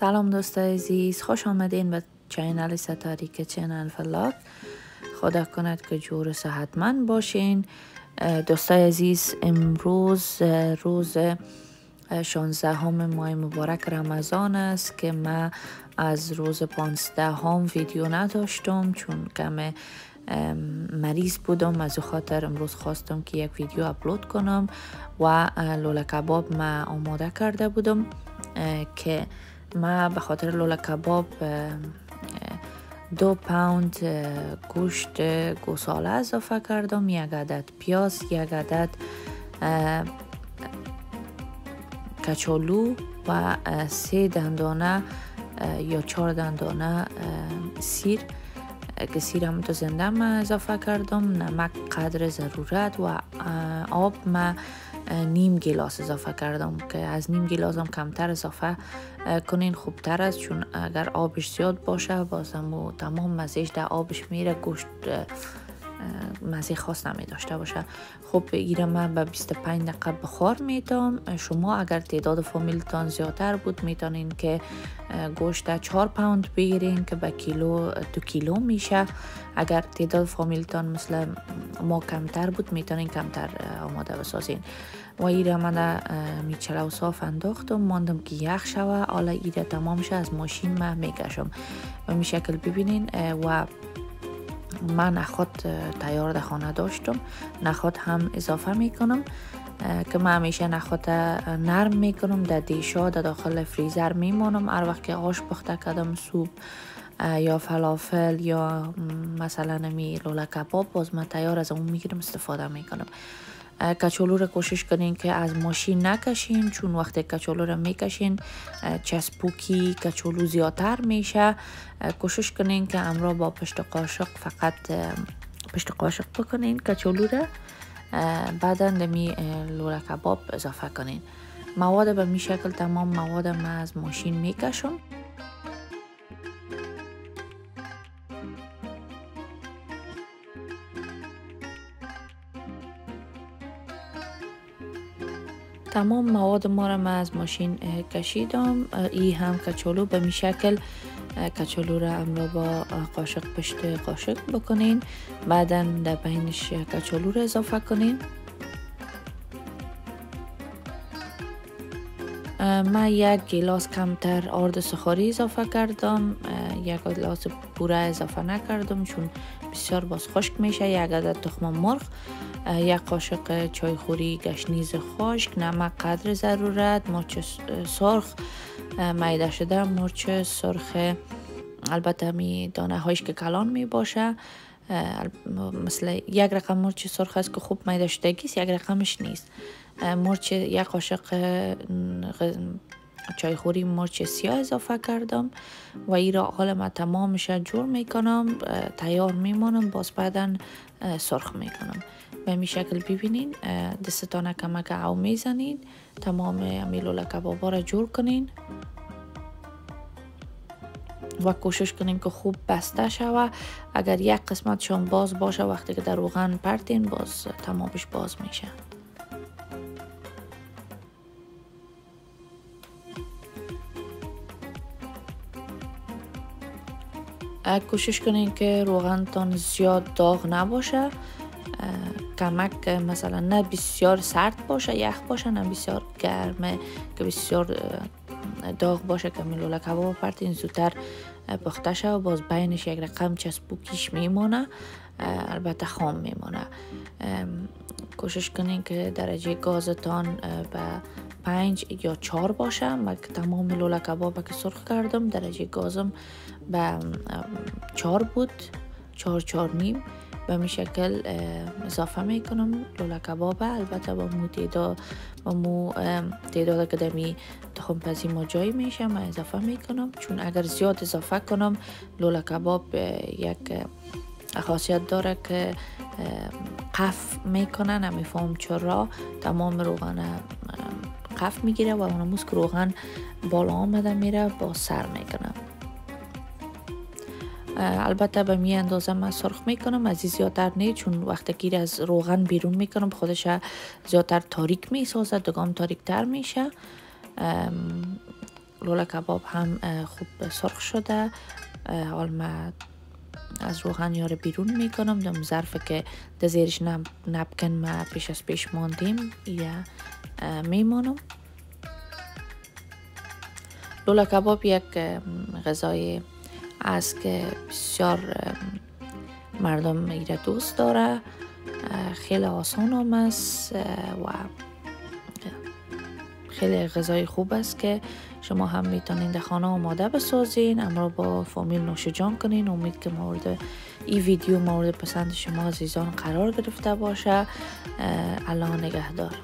سلام دوستای عزیز خوش آمدین به channel ستاره kitchen vlog. خدا کند که جور صحتمند باشین. دوستای عزیز امروز روز 16 هم ماه مبارک رمضان است که ما از روز 15 هم ویدیو نداشتم چون کم مریض بودم. از خاطر امروز خواستم که یک ویدیو اپلود کنم و لوله کباب ما آماده کرده بودم که ما به خاطر لوله کباب دو پوند گوشت گوساله اضافه کردم یک عدد پیاز یک عدد کچالو و سه دندانه یا چهار دندانه سیر که سیر هم تو زنده اضافه کردم نمک قدر ضرورت و آب ما نیم گلاس اضافه کردم که از نیم گلاس هم کمتر اضافه کنین خوبتر است. چون اگر آبش زیاد باشه بازم تمام مزیش در آبش میره گوشت مزه خاص نمی داشته باشه. خب بگیرم من به 25 دقیقه بخار میتام شما اگر تعداد فامیلتان زیادتر بود می‌تونین که گوشت 4 پوند بگیرین که به کیلو دو کیلو میشه. اگر تعداد فامیلتان مثل ما کمتر بود می‌تونین کمتر آماده بسازین. و ایره من میچله و صاف انداختم. ماندم که یخ شوه. حالا ایره تمام شه از ماشین من می‌کشم. و می شکل ببینین و من نخود تیار در خانه داشتم. نخود هم اضافه می‌کنم که من همیشه نخود نرم می‌کنم. در دیشا در داخل فریزر میمانم. هر وقت که آش پخته کردم سوپ یا فلافل یا مثلا نمی لوله کباب باز من تیار از اون می‌گیرم استفاده می‌کنم. کچولو رو کوشش کنین که از ماشین نکشین چون وقتی کچولو رو می‌کشین چسبوکی کچولو زیادتر میشه. کوشش کنین که امرا با پشت قاشق فقط پشت قاشق بکنین کچولو رو بعدا دمی لوله کباب اضافه کنین. مواد به می شکل تمام مواد ما از ماشین می‌کشم. تمام مواد ما را من از ماشین کشیدم. ای هم کچولو به می شکل. کچولو را امرا با قاشق پشت قاشق بکنین. بعدا در بینش کچولو را اضافه کنین. من یک گلاس کمتر آرد سخاری اضافه کردم. یک گلاس پوره اضافه نکردم چون بسیار باز خشک میشه. یک عدد تخم مرغ یک قاشق چایخوری گشنیز خشک نمک قدر ضرورت مرچ سرخ میده شده مرچ سرخ البته می دانه هایش که کلان می باشه. مثل یک رقم مرچ سرخ است که خوب میده شدگی یک رقمش نیست. مرچ یک قاشق چایخوری مرچ سیاه اضافه کردم و ای را حال ما تمامش جور می‌کنم تیار میمانم باز بعدا سرخ می‌کنم. به می شکل ببینین دستتان کمک او می‌زنین. تمام امیلولا کبابا را جور کنین و کوشش کنین که خوب بسته شوه. اگر یک قسمت شان باز باشه وقتی که در روغن پرتین باز تمامش باز میشه. کوشش کنین که روغن تان زیاد داغ نباشه. کمک مثلا نه بسیار سرد باشه یخ باشه نه بسیار گرمه که بسیار داغ باشه. که میلوله کباب پرتین زودتر پخته و باز بینش یک رقم چسبوکیش میمونه. البته خام میمونه. کوشش کنین که درجه گازتان به پنج یا چار باشه من که تمام لوله کباب که سرخ کردم درجه گازم به چار بود چار چار نیم. به می شکل اضافه می‌کنم لوله کباب. البته با مو تعداد با مو تعداد که دمی تخم پزی ما جایی میشه من اضافه می‌کنم. چون اگر زیاد اضافه کنم لوله کباب یک خاصیت داره که قف می‌کنه نمیفهم چرا تمام روغن قف می‌گیره و اون که روغن بالا آمده میره با سر می‌کنه. البته به می اندازه من سرخ می‌کنم از زیادتر نه چون وقتی گیر از روغن بیرون می‌کنم خودش زیادتر تاریک می‌سازه دگام تاریک تر میشه لوله کباب هم خوب سرخ شده. حال ما از روغن یاره بیرون می‌کنم. دم ظرف که در زیرش نپکن ما پیش از پیش ماندیم یا میمانم. لولا کباب یک غذای است که بسیار مردم ایره دوست داره. خیلی آسان هم است و خیلی غذای خوب است که شما هم می‌تونین در خانه آماده بسازین. اما با فامیل نوش جان کنین. امید که مورد این ویدیو مورد پسند شما عزیزان قرار گرفته باشه. الله نگهدار.